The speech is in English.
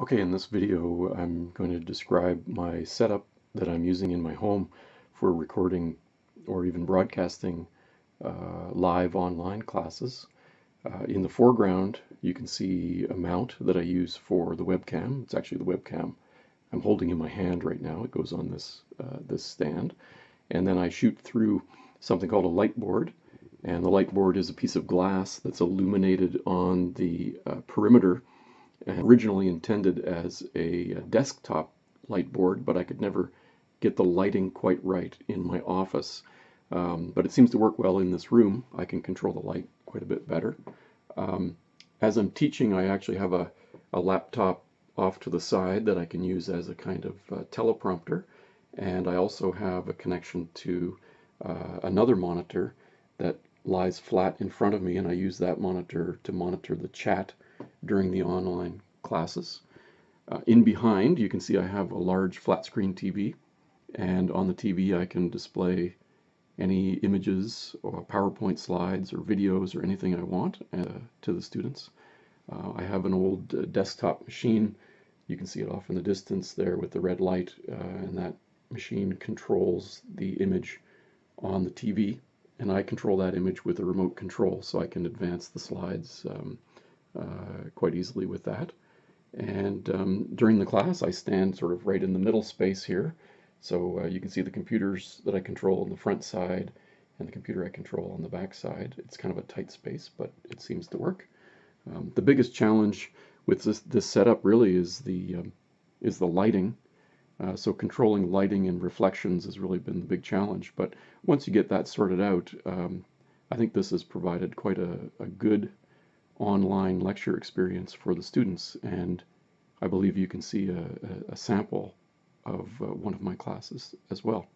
Okay, in this video I'm going to describe my setup that I'm using in my home for recording or even broadcasting uh, live online classes. Uh, in the foreground you can see a mount that I use for the webcam. It's actually the webcam I'm holding in my hand right now. It goes on this, uh, this stand. And then I shoot through something called a light board. And the light board is a piece of glass that's illuminated on the uh, perimeter originally intended as a desktop light board, but I could never get the lighting quite right in my office. Um, but it seems to work well in this room. I can control the light quite a bit better. Um, as I'm teaching, I actually have a, a laptop off to the side that I can use as a kind of uh, teleprompter. And I also have a connection to uh, another monitor that lies flat in front of me, and I use that monitor to monitor the chat during the online classes. Uh, in behind, you can see I have a large flat screen TV, and on the TV I can display any images or PowerPoint slides or videos or anything I want uh, to the students. Uh, I have an old uh, desktop machine. You can see it off in the distance there with the red light, uh, and that machine controls the image on the TV, and I control that image with a remote control, so I can advance the slides um, quite easily with that. And um, during the class, I stand sort of right in the middle space here. So uh, you can see the computers that I control on the front side and the computer I control on the back side. It's kind of a tight space, but it seems to work. Um, the biggest challenge with this, this setup really is the, um, is the lighting. Uh, so controlling lighting and reflections has really been the big challenge. But once you get that sorted out, um, I think this has provided quite a, a good online lecture experience for the students. And I believe you can see a, a, sample of uh, one of my classes as well.